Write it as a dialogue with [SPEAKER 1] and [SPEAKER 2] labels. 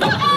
[SPEAKER 1] Bye.